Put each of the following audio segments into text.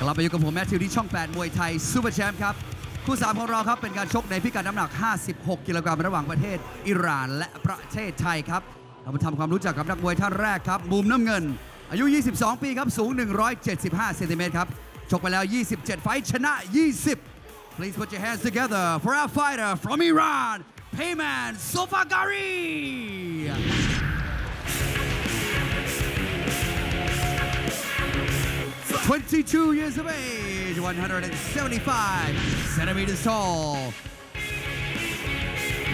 กลับมาอยู่กับผมแมทธิวที่ช่อง 8 มวยไทยซูเปอร์แชมป์ครับ คู่3ของเราครับ เป็นการชกในพิกัดน้ำหนัก 56 กิโลกรัมระหว่างประเทศอิหร่านและประเทศไทยครับ เรามาทำความรู้จักกับนักมวยท่านแรกครับ มุมน้ำเงิน อายุ 22 ปีครับ สูง 175 เซนติเมตรครับ ชกไปแล้ว 27 ไฟชนะ 20 Please put your hands together for our fighter from Iran Payman Sofagari 22 years of age, 175 centimeters tall.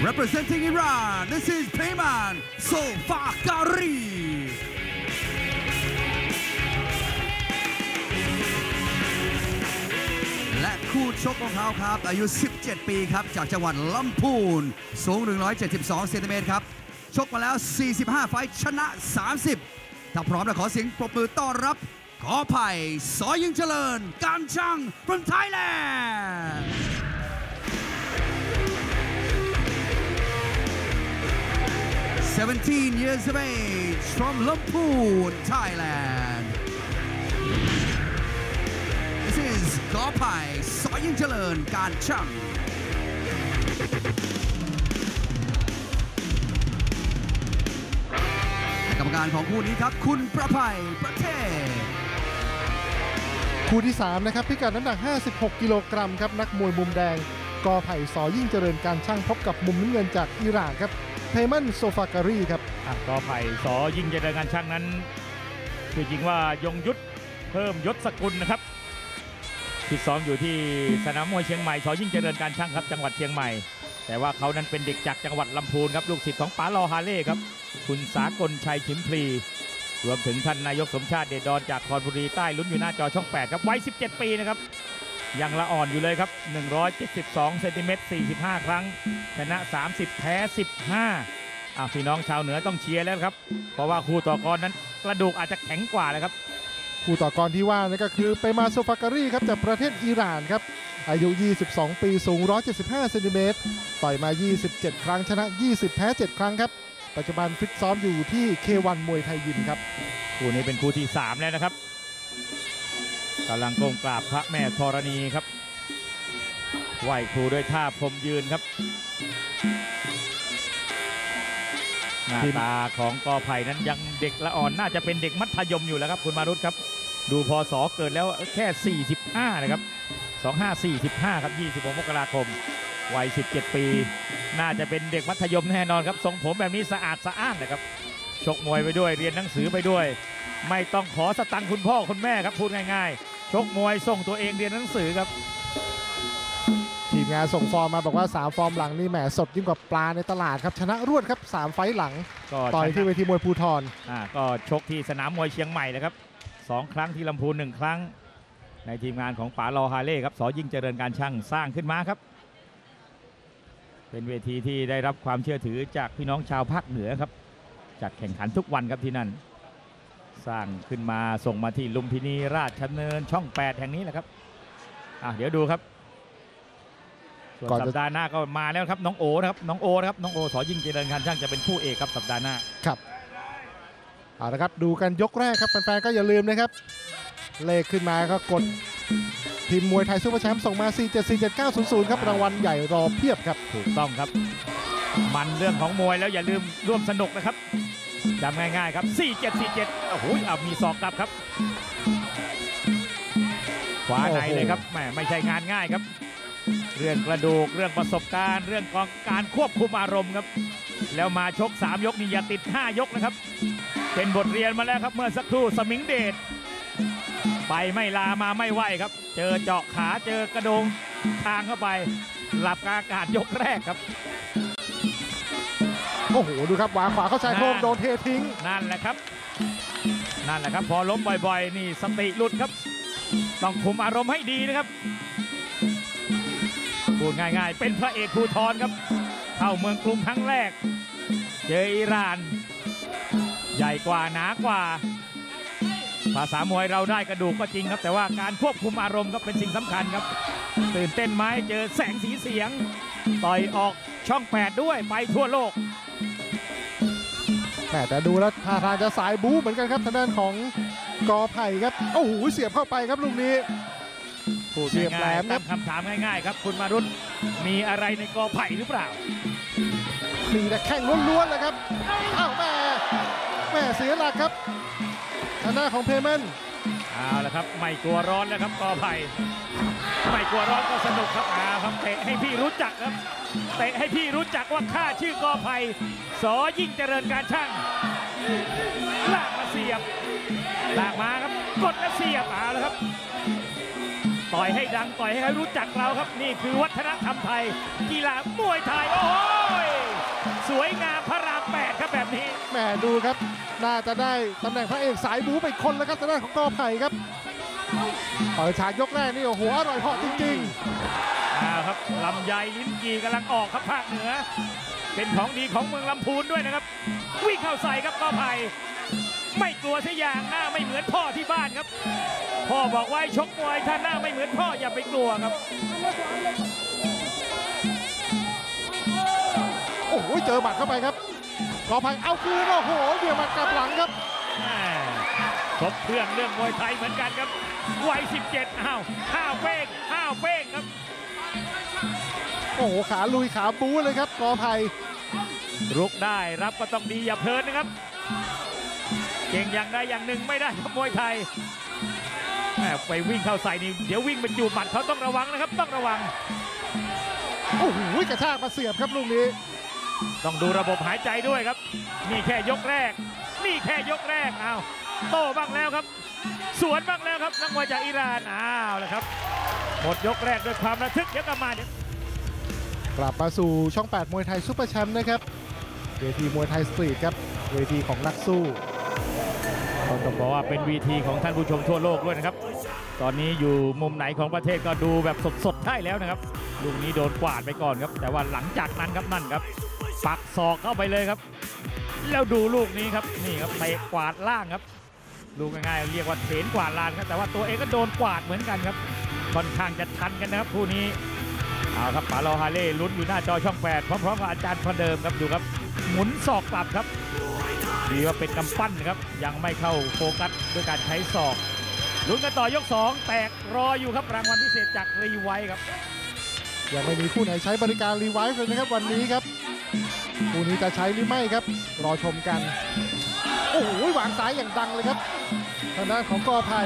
Representing Iran, this is Payman Solfakari และคู่ชกของเขาครับ อายุ 17 ปีครับ จากจังหวัดลำพูน สูง 172เซนติเมตรครับ ชกมาแล้ว 45 ไฟชนะ 30 ถ้าพร้อมแล้วขอเสียงปรบมือต้อนรับ ขอไผ่สอยิงเจริญ การช่าง from Thailand 17 years of age from Lampoon, Thailand. This is กอไผ่สอยิงเจริญการช่างกรรมการของคู่นี้ครับ คุณประภัยประเทศ คู่ที่ 3 นะครับ พิกัดน้ำหนัก 56 กิโลกรัมครับ นักมวยมุมแดง กอไผ่สอยิ่งเจริญการช่างพบกับมุมน้ำเงินจากอิหร่านครับเพมันโซฟาการีครับอะกอไผ่สอยิ่งเจริญการช่างนั้นคือจริงว่ายงยุทธเพิ่มยศสกุลนะครับที่ซ้อมอยู่ที่สนามมวยเชียงใหม่สอยิ่งเจริญการช่างครับจังหวัดเชียงใหม่ แต่ว่าเขานั้นเป็นเด็กจากจังหวัดลำพูนครับลูกศิษย์ของป๋าลอฮาเล่ครับคุณสากลชัยชิมพลี รวมถึงท่านนายกสมชาติเดชดอนจากคอนบุรีใต้ลุ้นอยู่หน้าจอช่อง 8 ครับวัย 17 ปีนะครับ ยังละอ่อนอยู่เลยครับ 172เซนติเมตร45 ครั้ง ชนะ 30 แพ้ 15อะพี่น้องชาวเหนือต้องเชียร์แล้วครับ เพราะว่าคู่ต่อกรนั้นกระดูกอาจจะแข็งกว่านะครับคู่ต่อกรที่ว่านั่นก็คือเปมาโซฟาการีครับจากประเทศอิหร่านครับ อายุ 22 ปี สูง 175เซนติเมตรต่อยมา 27 ครั้งชนะ 20 แพ้ 7 ครั้งครับ ปัจจุบันฟิตซ้อมอยู่ที่ K1 มวยไทยยิมครับ คู่นี้เป็นคู่ที่ 3 แล้วนะครับกำลังก้มกราบพระแม่ธรณีครับไหวครูด้วยท่าพรมยืนครับหน้าตาของกอไผ่นั้นยังเด็กละอ่อนน่าจะเป็นเด็กมัธยมอยู่แล้วครับ คุณมารุตครับ ดูพอสอเกิดแล้วแค่ 45 นะครับ 2545 ครับ 26 มกราคม วัย 17 ปี น่าจะเป็นเด็กมัธยมแน่นอนครับทรงผมแบบนี้สะอาดสะอ้านนะครับ ชกมวยไปด้วยเรียนหนังสือไปด้วย ไม่ต้องขอสตังค์คุณพ่อคุณแม่ครับพูดง่ายๆ ชกมวยส่งตัวเองเรียนหนังสือครับ ทีมงานส่งฟอร์มมาบอกว่า 3 ฟอร์มหลังนี่แหมสดยิ่งกว่าปลาในตลาดครับ ชนะรวดครับ 3 ไฟต์หลังก็ต่อยชที่นะเวทีมวยภูทรอ่าก็ชกที่สนามมวยเชียงใหม่นะครับสองครั้งที่ลำพูนหนึ่งครั้ง ในทีมงานของป๋าลอฮาเล่ครับสอยิ่งเจริญการช่างสร้างขึ้นมาครับ เป็นเวทีที่ได้รับความเชื่อถือจากพี่น้องชาวภาคเหนือครับจัดแข่งขันทุกวันครับที่นั่น สร้างขึ้นมาส่งมาที่ลุมพินีราชดำเนินช่อง 8 แห่งนี้แหละครับอะเดี๋ยวดูครับส่วนก่อนจะ สัปดาห์หน้าก็มาแล้วครับน้องโอนะครับน้องโอนะครับน้องโอสอยิ่งเจริญการช่างจะเป็นผู้เอกครับสัปดาห์หน้าครับเอาละครับดูกันยกแรกครับแฟนๆก็อย่าลืมนะครับ เลขขึ้นมาก็กด ทีมมวยไทยซูเปอร์แชมป์ส่งมา 4747900 ครับ รางวัลใหญ่รอเพียบครับ ถูกต้องครับ มันเรื่องของมวยแล้วอย่าลืมร่วมสนุกนะครับจำง่ายๆครับ 4747โอ้โหเอามีศอกกลับครับขวาในเลยครับแหมไม่ใช่งานง่ายครับ เรื่องกระดูกเรื่องประสบการณ์ เรื่องของการควบคุมอารมณ์ครับ แล้วมาชก 3 ยกนี่อย่าติด 5 ยกนะครับ เป็นบทเรียนมาแล้วครับเมื่อสักครู่สมิงเดช ไปไม่ลามาไม่ไหวครับ เจอเจาะขาเจอกระโดงทางเข้าไป หลับกลางอากาศยกแรกครับ โอ้โหดูครับวางขวาเข้าชายโครงน่าโดนเททิ้ง นั่นแหละครับ นั่นแหละครับ พอล้มบ่อยๆ นี่สติหลุดครับ ต้องคุมอารมณ์ให้ดีนะครับพูดง่ายๆ เป็นพระเอกภูทรครับ เข้าเมืองกรุงครั้งแรก เจออิหร่าน ใหญ่กว่าหนากว่า ภาษามวยเราได้กระดูกก็จริงครับ แต่ว่าการควบคุมอารมณ์ก็เป็นสิ่งสำคัญครับ ตื่นเต้นไหมเจอแสงสีเสียง ต่อยออกช่อง 8 ด้วยไปทั่วโลกแหมแต่ดูแล้วท่าทางจะสายบู๊เหมือนกันครับทางด้านของกอไผ่ครับโอ้โหเสียบเข้าไปครับลูกนี้พูดเสียบแหลง่ายมๆครัตั้บงคำถามง่ายๆ ครับ คุณมารุตมีอะไรในกอไผ่หรือเปล่ามีแต่แข้งล้วนๆเลยครับอ้าวแม่แม่เสียหลักครับ ทางหน้าของเพย์แมนเอาละครับไม่กลัวร้อนแล้วครับกอไผ่ไม่กลัวร้อนก็สนุกครับอาครับเตะให้พี่รู้จักครับเตะให้พี่รู้จักว่าข้าชื่อกอไผ่สอยิ่งเจริญการช่างลากมาเสียบลากมาครับกดและเสียบเอาละครับต่อยให้ดังต่อยให้รู้จักเราครับ นี่คือวัฒนธรรมไทย กีฬามวยไทยโอ้ยสวยงามพระราม นี้แหม่ดูครับ น่าจะได้ตำแหน่งพระเอกสายบูไปอีกคนแล้วครับทางด้านของกอไผ่ครับเปิดฉากยกแรกนี่โอ้โหอร่อยเหาะจริงเอาครับลำไยลิ้นจีกำลังออกครับภาคเหนือ เป็นของดีของเมืองลำพูนด้วยนะครับ วิ่งเข้าใส่ครับกอไผ่ไม่กลัวเสียอย่างหน้าไม่เหมือนพ่อที่บ้านครับ พ่อบอกไว้ชกมวยถ้าหน้าไม่เหมือนพ่ออย่าไปกลัวครับๆโอ้โหเจอหมัดเข้าไปครับ กอไผ่เอาคืนโอ้โหเดี่ยวหมัดกลับหลังครับแม่ครบเครื่องเรื่องมวยไทยเหมือนกันครับวัย17อ้าวห้าวเป้งห้าวเป้งครับ โอ้โหขาลุยขาบู๊เลยครับกอไผ่รุกได้รับก็ต้องดีอย่าเพลินนะครับ เก่งอย่างใดอย่างหนึ่งไม่ได้ครับมวยไทยแม่ไปวิ่งเข้าใส่นี่เดี๋ยววิ่งเป็นจูบหมัดเขาต้องระวังนะครับต้องระวังโอ้โหกระชากมาเสียบครับลูกนี้ ต้องดูระบบหายใจด้วยครับ นี่แค่ยกแรก นี่แค่ยกแรกอ้าวโต้บ้างแล้วครับ สวนบ้างแล้วครับนักมวยจากอิหร่านอ้าวแล้วครับหมดยกแรกด้วยความระทึกเดี๋ยวกลับมาเดี๋ยวกลับมาสู่ช่อง 8 มวยไทยซุปเปอร์แชมป์นะครับเวทีมวยไทยสตรีทครับเวทีของนักสู้ต้องบอกว่าเป็นวีทีของท่านผู้ชมทั่วโลกด้วยนะครับ ตอนนี้อยู่มุมไหนของประเทศก็ดูแบบสดๆได้แล้วนะครับ ลูกนี้โดนกวาดไปก่อนครับ แต่ว่าหลังจากนั้นครับนั่นครับ ปักศอกเข้าไปเลยครับ แล้วดูลูกนี้ครับนี่ครับเตะกวาดล่างครับลูง่ายๆเรียกว่าเถนกวาดลานครับแต่ว่าตัวเองก็โดนกวาดเหมือนกันครับค่อนข้างจะทันกันนะครับคู่นี้เอาครับป๋าโลฮาเล่ลุ้นอยู่หน้าจอช่อง8พร้อมๆกับอาจารย์พระเดิมครับดูครับหมุนศอกกลับครับดีว่าเป็นกำปั้นครับยังไม่เข้าโฟกัสด้วยการใช้ศอกลุ้นกันต่อยก 2 แตกรออยู่ครับรางวัลพิเศษจากรีไวฟ์ครับยังไม่มีคู่ไหนใช้บริการรีไวฟ์เลยนะครับวันนี้ครับ คู่นี้จะใช้หรือไม่ครับ รอชมกัน โอ้โหวางซ้ายอย่างดังเลยครับทางด้านของกอไผ่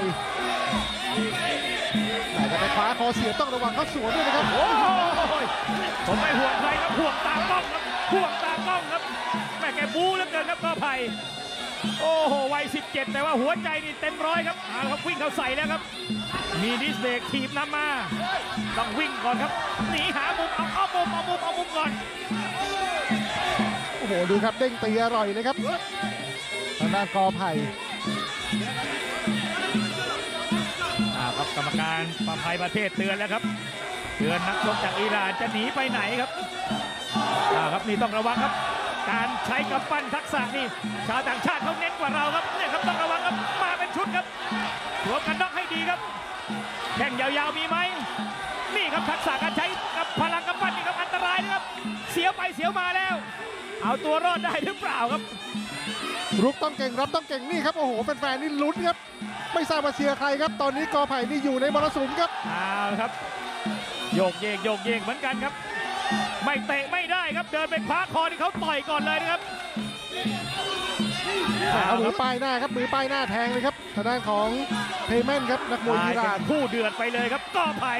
แต่จะไปคว้าคอเสียต้องระวังเขาสวนด้วยนะครับ โอ้ยผมไม่ห่วงใครครับห่วงตากล้องครับห่วงตากล้องครับแม่แกบู๊เหลือเกินครับกอไผ่โอ้โหวัย17 แต่ว่าหัวใจนี่เต็มร้อยครับเอาละครับวิ่งเข้าใส่แล้วครับ มีดิสเบรกทีบนำมา ต้องวิ่งก่อนครับ หนีหามุมเอาเอามุมเอามุมเอามุมก่อน อ้โหดูครับเด้งตีอร่อยเลยครับทางด้านกอไผ่อ่าครับกรรมการประภัยประเทศเตือนแล้วครับ เตือนนักชกจากอิหร่านจะหนีไปไหนครับอ่าครับนี่ต้องระวังครับ การใช้กำปั้นทักษะนี่ชาวต่างชาติเขาเน้นกว่าเราครับเนี่ยครับต้องระวังครับมาเป็นชุดครับหัวกันน็อกให้ดีครับแข่งยาวๆมีไหมนี่ครับทักษะการใช้กับพลังกำปั้นนี่ครับอันตรายนะครับเสียวไปเสียวมาแล้ว เอาตัวรอดได้หรือเปล่าครับ รุกต้องเก่งรับต้องเก่งนี่ครับโอ้โหแฟนๆนี่ลุ้นครับ ไม่ทราบว่าเชียร์ใครครับ ตอนนี้กอไผ่นี่อยู่ในมรสุมครับเอาละครับ โยกเยกโยกเยกเหมือนกันครับ ไม่เตะไม่ได้ครับเดินไปคว้าคอที่เขาต่อยก่อนเลยนะครับเอามือป้ายหน้าครับมือป้ายหน้าแทงเลยครับทางด้านของเพย์แมนครับนักมวยตายอิหกัร่านนคู่เดือดไปเลยครับก้อไผ่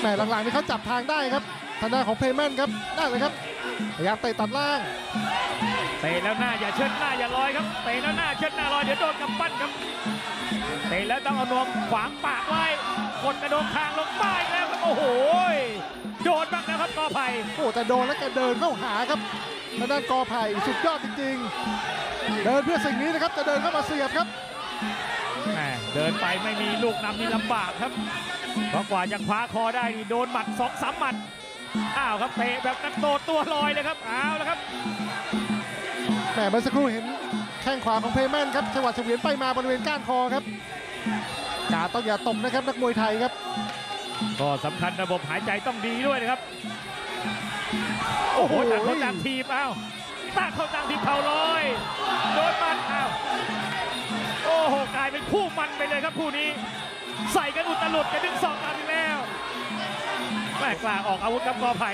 แหมหลังๆนี่เขาจับทางได้ครับ ทางด้านของเพย์แมนครับได้เลยครับพยายามเตะตัดล่างเตะแล้วหน้าอย่าเชิดหน้าอย่าลอยครับเตะแล้วหน้าเชิดหน้าลอยเดี๋ยวโดนกำปั้นครับเตะแล้วต้องเอานวมขวางปากไว้กดกระโดงคางลงป้ายแล้วครับโอ้โหโดนบ้างนะครับก้อไผ่โอ้แต่โดนแล้วแกเดินเข้าหาครับทางด้านกอไผ่สุดยอดจริงๆ เดินเพื่อสิ่งนี้นะครับจะเดินเข้ามาเสียบครับแหม่เดินไปไม่มีลูกนำนี่ลำบากครับเพราะกว่าจะคว้าคอได้นี่โดนหมัดสองสามหมัด อ้าวครับเตะแบบนักโดดตัวลอยเลยครับอ้าวแล้วครับแหมเมื่อสักครู่เห็นแข้งขวาของเพย์แมนครับจังหวะเฉวียนไปมาบริเวณก้านคอครับกาต้องอย่าตกนะครับนักมวยไทยครับ ก็สำคัญระบบหายใจต้องดีด้วยนะครับ โอ้โหโอ้โหต่างคนต่างทีบอ้าวตั้งเข้าจังที่เข่าลอยโดนมันอ้าวโอ้โหกลายเป็นคู่มันไปเลยครับคู่นี้ ใส่กันอุตลุดกันดึงสองตามอีกแล้วแม่ กล้าออกอาวุธกับกอไผ่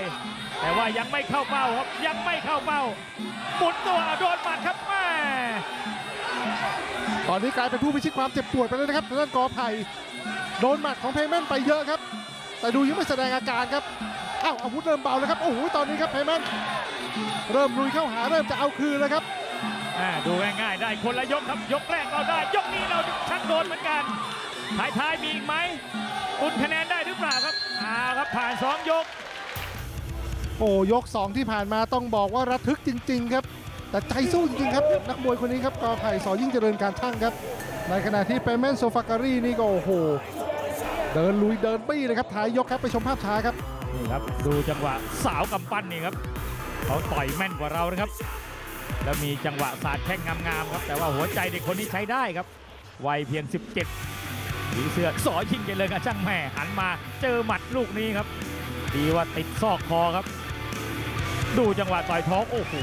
แต่ว่ายังไม่เข้าเป้าครับยังไม่เข้าเป้าหมุนตัวเอาโดนหมัดครับแม่ตอนนี้กลายเป็นผู้พิชิตความเจ็บปวดไปเลยนะครับทางด้านกอไผ่โดนหมัดของเพย์แมนไปเยอะครับ แต่ดูยังไม่แสดงอาการครับอ้าวอาวุธเริ่มเบาแล้วครับโอ้โหตอนนี้ครับเพย์แมนเริ่มลุยเข้าหาเริ่มจะเอาคืนแล้วครับอ่าดูง่ายๆได้คนละยกครับยกแรกเราได้ ยกนี้เราชักโดนเหมือนกันท้ายๆมีอีกไหม ลุ้นคะแนนได้หรือเปล่าครับอ้าวครับผ่าน 2 ยก โอ้ยก 2 ที่ผ่านมาต้องบอกว่าระทึกจริง ๆ ครับ แต่ใจสู้จริงๆครับ นักมวยคนนี้ครับกอไผ่สอยิ่งเจริญการช่างครับ ในขณะที่เปเมนโซฟาการีนี่ก็โอ้โห เดินลุยเดินบี้เลยครับท้ายยกครับไปชมภาพช้าครับนี่ครับดูจังหวะสาวกำปั้นนี่ครับเขาต่อยแม่นกว่าเรานะครับ แล้วมีจังหวะสาดแข้งงามๆครับ แต่ว่าหัวใจเด็กคนนี้ใช้ได้ครับวัยเพียง 17 สีเสื้อสอยิงกันเลยกับช่างแม่หันมาเจอหมัดลูกนี้ครับ ดีว่าติดซอกคอครับ ดูจังหวะต่อยท้องโอ้โห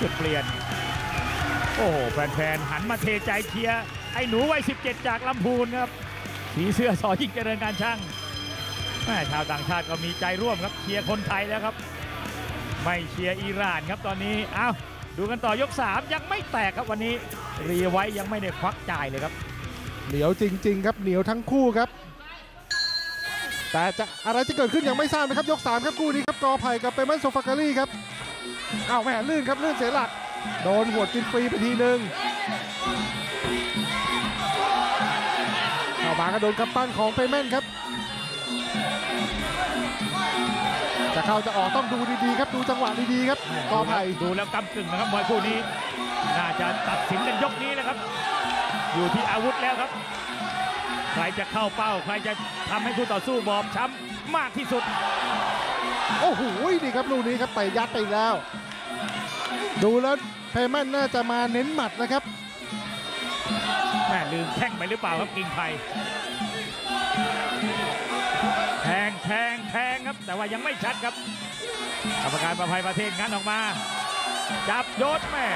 จุดเปลี่ยน โอ้โหแฟนๆหันมาเทใจเชียร์ไอ้หนูวัย 17 จากลำพูนครับสีเสื้อสอยิงเจริญการช่างแม่ชาวต่างชาติก็มีใจร่วมครับเชียร์คนไทยแล้วครับ ไม่เชียร์อิหร่านครับตอนนี้เอ้าดูกันต่อยก 3 ยังไม่แตกครับวันนี้ รีไว้ยังไม่ได้ควักจ่ายเลยครับ เหนียวจริง ๆ ครับเหนียวทั้งคู่ครับ แต่จะอะไรจะเกิดขึ้นยังไม่ทราบนะครับ ยก3ครับคู่นี้ครับกอไผ่กับเปเมนโซฟาการีครับอ้าวแหมลื่นครับลื่นเสียหลัก โดนหัวกินฟรีไปทีหนึ่งเข้ามาก็โดนกำปั้นของเปเมนครับ จะเข้าจะออกต้องดูดีๆครับดูจังหวะดีๆครับกอไผ่ดูแล้วกำกึ่งนะครับมวยคู่นี้ น่าจะตัดสินกันยกนี้นะครับ อยู่ที่อาวุธแล้วครับ ใครจะเข้าเป้า ใครจะทำให้คู่ต่อสู้บอบช้ำมากที่สุด โอ้โหนี่ครับลูกนี้ครับไปยัดไปอีกแล้ว ดูแล้วเพย์แมนน่าจะมาเน้นหมัดนะครับแม่ลืมแข้งไปหรือเปล่าครับกิ่งไผ่แทงแทงแทงครับ แต่ว่ายังไม่ชัดครับกรรมการประภัยประเทศงัดออกมา จับโยนแม่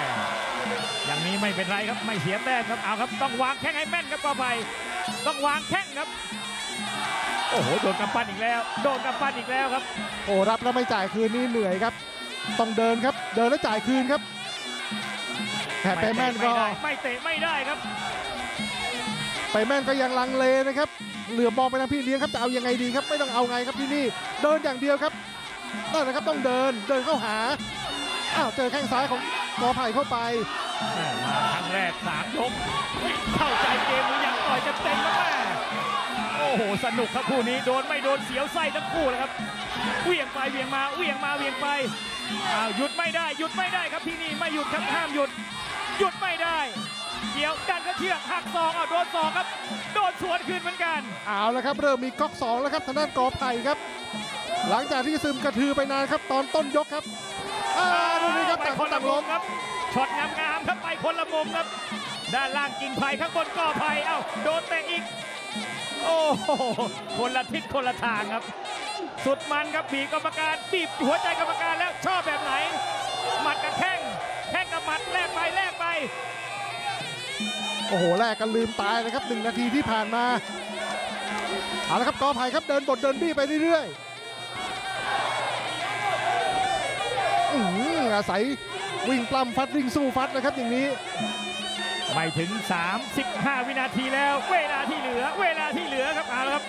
อย่างนี้ไม่เป็นไรครับไม่เสียแต้มครับเอาครับ ต้องวางแข้งให้แม่นครับประภัยต้องวางแข้งครับ โอ้โหโดนกำปั้นอีกแล้ว โดนกำปั้นอีกแล้วครับ โอ้รับแล้วไม่จ่ายคืนนี่เหนื่อยครับ ต้องเดินครับ เดินแล้วจ่ายคืนครับแต่เพย์แมนก็ไม่ได้ไม่เตะไม่ได้ครับเพย์แมนก็ยังลังเลนะครับ เหลือบมองไปทางพี่เลี้ยงครับจะเอายังไงดีครับ ไม่ต้องเอาไงครับที่นี่เดินอย่างเดียวครับนั่นแหละครับต้องเดินเดินเข้าหาอ้าวเจอแข้งซ้ายของ กอไผ่เข้าไปแม่มาครั้งแรกสามยกเข้าใจเกมหรือยังต่อยเต็มๆครับแม่โอ้โหสนุกครับคู่นี้โดนไม่โดนเสียวไส้ทั้งคู่เลยครับเหวี่ยงไปเหวี่ยงมาเหวี่ยงมาเหวี่ยงไปอ้าวหยุดไม่ได้หยุดไม่ได้ครับที่นี่ไม่หยุดครับห้ามหยุด หยุดไม่ได้เกี่ยวดันกระเชือกหักศอกอ้าวโดนศอกครับโดนสวนคืนเหมือนกันเอาละครับเริ่มมีก๊อกสองแล้วครับทางด้านกอไผ่ครับ หลังจากที่ซึมกระทือไปนานครับตอนต้นยกครับ อ่าดูนี่ครับไปต่างคนต่าละงมุล้มมครับช็อตงามๆครับไปคนละมุมครับ ด้านล่างกิ่งไผ่ข้างบนก่อไผ่เอ้าโดนเตะอีก โอ้โหคนละทิศคนละทางครับ สุดมันครับบีบกรรมการบีบหัวใจกรรมการแล้วชอบแบบไหน หมัดกับแข้งแข้งกับหมัดแลกไปแลกไปโอ้โหแลกกันลืมตายนะครับหนึ่งนาทีที่ผ่านมาเอาละครับกอไผ่ครับเดินบทเดินบี้ไปเรื่อยๆ อื้อหืออาศัยวิ่งปล้ำฟัดวิ่งสู้ฟัดนะครับอย่างนี้ไม่ถึง 35 วินาทีแล้ว เวลาที่เหลือ เวลาที่เหลือครับเอาละครับ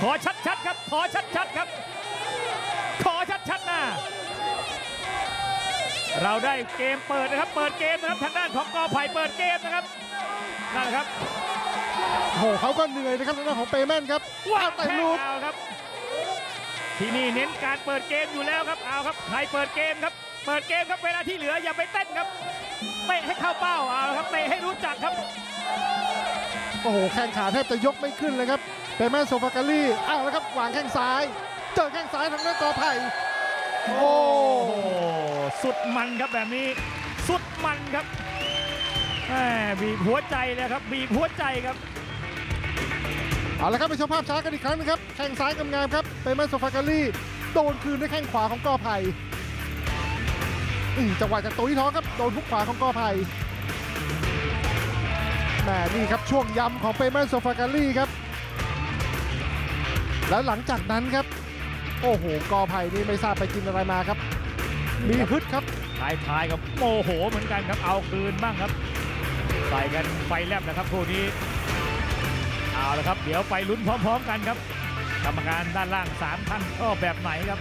ขอชัดๆครับ ขอชัดๆครับ ขอชัดๆหน้าเราได้เกมเปิดนะครับ เปิดเกมนะครับทางด้านของกอไผ่เปิดเกมนะครับนั่นแหละครับโอ้โหเขาก็เหนื่อยนะครับทางด้านของเปย์แมนครับว้าวแต่แข้งลูกเอาครับ ที่นี่เน้นการเปิดเกมอยู่แล้วครับเอาครับใครเปิดเกมครับ เปิดเกมครับเวลาที่เหลืออย่าไปเต้นครับเตะให้เข้าเป้าเอาละครับเตะให้รู้จักครับโอ้โหแข้งขาแทบจะยกไม่ขึ้นเลยครับเปย์แมนโซฟาการีอ้าวแล้วครับวางแข้งซ้าย เจอแข้งซ้ายทางด้านกอไผ่โอ้โอ้โหสุดมันครับแบบนี้ สุดมันครับแหมบีบหัวใจเลยครับบีบหัวใจครับ เอาละครับไปชมภาพช้ากันอีกครั้งนึงครับแข้งซ้ายกำงามครับเปย์แมนโซฟาการีโดนคืนด้วยแข้งขวาของกอไผ่อืมจังหวะจากตุ้ยท้องครับโดนฮุกขวาของกอไผ่แหมนี่ครับช่วงย้ำของเปเมนโซฟาการีครับ แล้วหลังจากนั้นครับ โอ้โหกอไผ่นี่ไม่ทราบไปกินอะไรมาครับ มีฮึดครับท้ายท้ายๆกับโมโหเหมือนกันครับเอาคืนบ้างครับใส่กันไฟแลบนะครับคู่นี้ เอาละครับ เดี๋ยวไปลุ้นพร้อมๆกันครับ กรรมการด้านล่างสามท่านก็แบบไหนครับ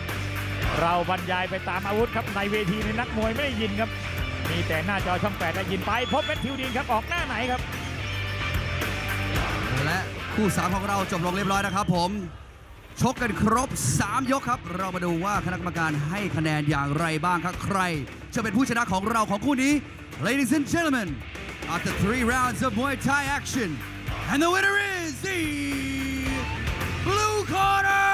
เราบรรยายไปตามอาวุธครับในเวทีในนักมวยไม่ได้ยินครับ มีแต่หน้าจอช่องแปดได้ยินไป พบเพชรทิวดีนครับออกหน้าไหนครับ และคู่สามของเราจบลงเรียบร้อยนะครับ ผม ชกกันครบ 3 ยกครับ เรามาดูว่าคณะกรรมการให้คะแนนอย่างไรบ้างครับใคร จะเป็นผู้ชนะของเราของคู่นี้ Ladies and gentlemen after three rounds of Muay Thai action and the winner is the blue corner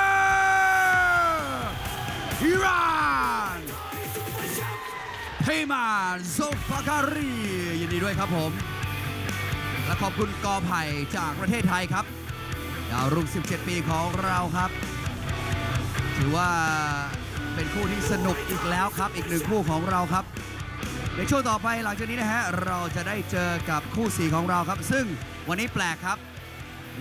Iran Peyman Zofakari ยินดีด้วยครับผม และขอบคุณกอไผ่จากประเทศไทยครับดาวรุ่ง 17 ปีของเราครับ ถือว่าเป็นคู่ที่สนุกอีกแล้วครับ อีกหนึ่งคู่ของเราครับ ในช่วงต่อไปหลังจากนี้นะฮะ เราจะได้เจอกับคู่4ของเราครับ ซึ่งวันนี้แปลกครับ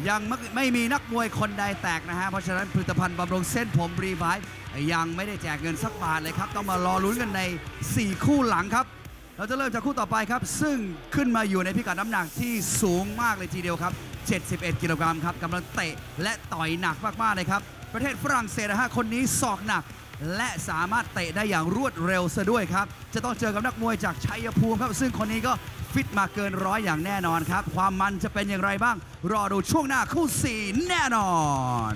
ยังไม่ไม่มีนักมวยคนใดแตกนะฮะ เพราะฉะนั้นผลิตภัณฑ์บำรุงเส้นผมรีไวท์ยังไม่ได้แจกเงินสักบาทเลยครับ ต้องมารอลุ้นกันใน 4 คู่หลังครับ เราจะเริ่มจากคู่ต่อไปครับ ซึ่งขึ้นมาอยู่ในพิกัดน้ำหนักที่สูงมากเลยทีเดียวครับ 71 กิโลกรัมครับกำลังเตะและต่อยหนักมากๆเลยครับ ประเทศฝรั่งเศสนะฮะคนนี้ศอกหนัก และสามารถเตะได้อย่างรวดเร็วซะด้วยครับ จะต้องเจอกับนักมวยจากชัยภูมิครับ ซึ่งคนนี้ก็ ฟิตมาเกินร้อยอย่างแน่นอนครับ ความมันจะเป็นอย่างไรบ้าง รอดูช่วงหน้าคู่ 4 แน่นอน